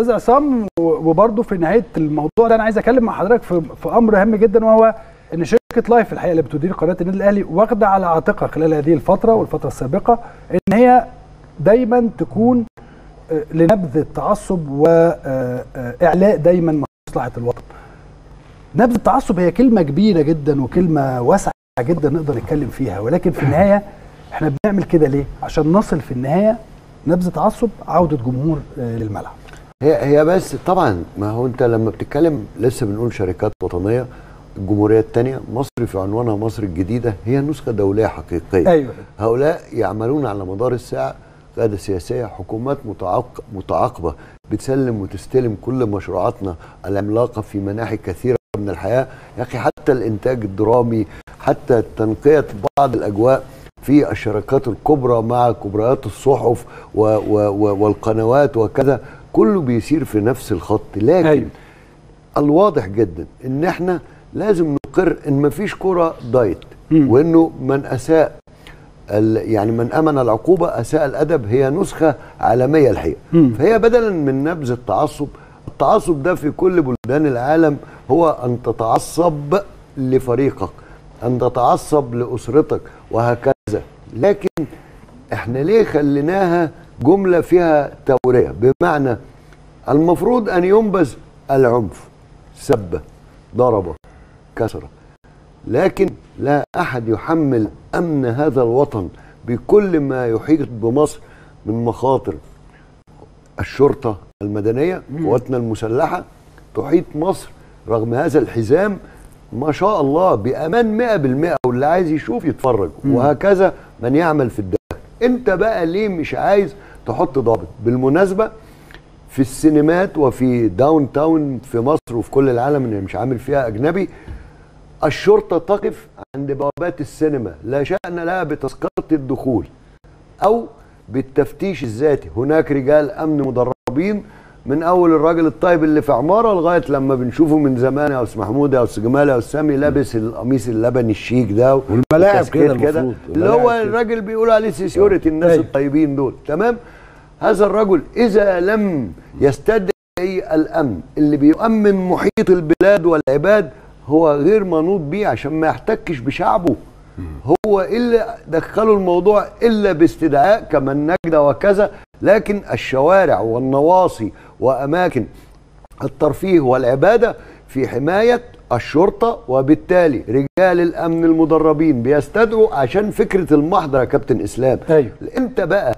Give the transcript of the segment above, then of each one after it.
أستاذ عصام وبرده في نهاية الموضوع ده أنا عايز أتكلم مع حضرتك في, في أمر هام جدا وهو إن شركة لايف الحقيقة اللي بتدير قناة النادي الأهلي واخدة على عاتقها خلال هذه الفترة والفترة السابقة إن هي دايما تكون لنبذ التعصب واعلاء دايما مصلحة الوطن. نبذ التعصب هي كلمة كبيرة جدا وكلمة واسعة جدا نقدر نتكلم فيها ولكن في النهاية إحنا بنعمل كده ليه؟ عشان نصل في النهاية نبذ تعصب عودة جمهور للملعب. هي هي بس طبعا ما هو أنت لما بتتكلم لسه بنقول شركات وطنية الجمهورية الثانية مصر في عنوانها مصر الجديدة هي نسخة دولية حقيقية أيوة. هؤلاء يعملون على مدار الساعة قياده سياسية حكومات متعاق متعاقبة بتسلم وتستلم كل مشروعاتنا العملاقة في مناحي كثيرة من الحياة يا أخي حتى الإنتاج الدرامي حتى تنقية بعض الأجواء في الشركات الكبرى مع كبريات الصحف و و و والقنوات وكذا كله بيسير في نفس الخط لكن أيوة. الواضح جدا إن إحنا لازم نقر إن مفيش كرة دايت. وإنه من أساء يعني من أمن العقوبة أساء الأدب هي نسخة عالمية الحقيقة. فهي بدلا من نبذ التعصب التعصب ده في كل بلدان العالم هو أن تتعصب لفريقك أن تتعصب لأسرتك وهكذا لكن إحنا ليه خليناها جملة فيها تورية. بمعنى المفروض أن ينبذ العنف سب ضرب كسر. لكن لا أحد يحمل أمن هذا الوطن بكل ما يحيط بمصر من مخاطر. الشرطة المدنية قواتنا المسلحة تحيط مصر رغم هذا الحزام ما شاء الله بأمان 100% واللي عايز يشوف يتفرج. وهكذا من يعمل في الداخل انت بقى ليه مش عايز تحط ضابط؟ بالمناسبة في السينمات وفي داون تاون في مصر وفي كل العالم اللي مش عامل فيها أجنبي الشرطة تقف عند بوابات السينما لا شأن لها بتذكرة الدخول أو بالتفتيش الذاتي. هناك رجال أمن مدربين من أول الراجل الطيب اللي في عمارة لغاية لما بنشوفه من زمان يا أستاذ محمود يا أستاذ جمال يا أستاذ سامي لابس القميص اللبني الشيك ده والملاعب كده المفروض، اللي هو كده. الراجل بيقول عليه سيسيورتي الناس أيوة. الطيبين دول. تمام؟ هذا الرجل إذا لم يستدعي الأمن اللي بيؤمن محيط البلاد والعباد هو غير منوط بيه عشان ما يحتكش بشعبه. هو إلا دخلوا الموضوع إلا باستدعاء كمن نجد وكذا. لكن الشوارع والنواصي وأماكن الترفيه والعبادة في حماية الشرطة وبالتالي رجال الأمن المدربين بيستدعوا عشان فكرة المحضر يا كابتن إسلام. أيوة. انت بقى؟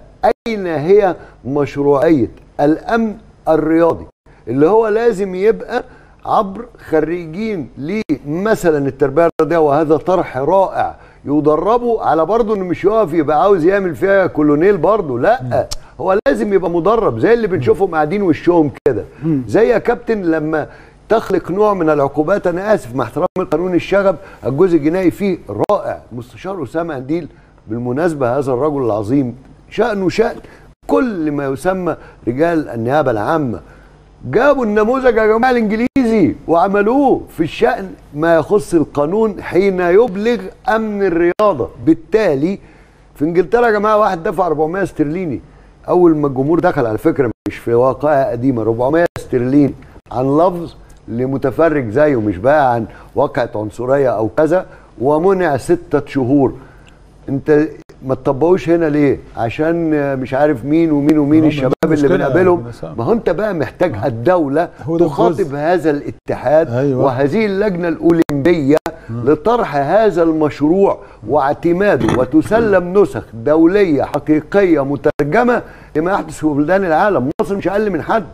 أين هي مشروعية الأمن الرياضي؟ اللي هو لازم يبقى عبر خريجين لمثلا التربية الرياضية وهذا طرح رائع. يدربوا على برضه انه مش يقف يبقى عاوز يعمل فيها كولونيل برضه. لا. هو لازم يبقى مدرب زي اللي بنشوفهم قاعدين وشهم كده. زي يا كابتن لما تخلق نوع من العقوبات أنا آسف مع احترام قانون الشغب الجزء الجنائي فيه رائع. مستشار أسامة قنديل بالمناسبة هذا الرجل العظيم شأنه شأن كل ما يسمى رجال النيابة العامة. جابوا النموذج يا جماعة الإنجليزي وعملوه في الشأن ما يخص القانون حين يبلغ أمن الرياضة. بالتالي في إنجلترا يا جماعة واحد دفع 400 استرليني أول ما الجمهور دخل على فكرة مش في واقعة قديمة 400 استرليني عن لفظ لمتفرج زيه مش بقى عن واقعة عنصرية أو كذا ومنع ستة شهور أنت ما تطبقوش هنا ليه عشان مش عارف مين ومين ومين الشباب اللي بنقابلهم أسامة. ما هو أنت بقى محتاج الدولة هو ده تخاطب. هذا الاتحاد أيوة. وهذه اللجنة الأولمبية لطرح هذا المشروع واعتماده وتسلم نسخ دولية حقيقية مترجمة لما يحدث في بلدان العالم. مصر مش أقل من حد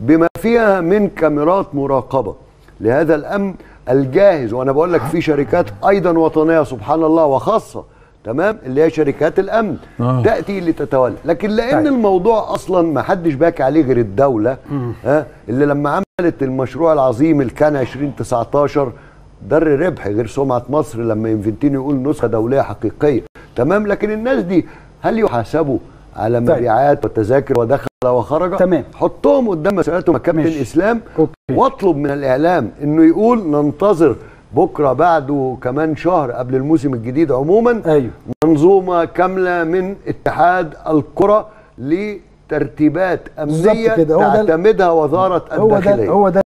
بما فيها من كاميرات مراقبة. لهذا الأمن الجاهز وأنا بقول لك في شركات أيضا وطنية سبحان الله وخاصة تمام اللي هي شركات الأمن آه. تأتي لتتولى. لكن لأن طيب. الموضوع أصلا ما حدش باكي عليه غير الدولة ها اللي لما عملت المشروع العظيم اللي كان 2019 در ربح غير سمعة مصر لما انفنتينو يقول نسخة دولية حقيقية. تمام لكن الناس دي هل يحاسبوا على طيب. مبيعات وتذاكر ودخل وخرج تمام. حطهم قدام مسؤوليتهم يا كابتن. اسلام أوكي. واطلب من الإعلام إنه يقول ننتظر بكرة بعده كمان شهر قبل الموسم الجديد عموما أيوه منظومة كاملة من اتحاد الكرة ترتيبات بالظبط امنيه كده، تعتمدها وزارة هو ده الداخلية هو ده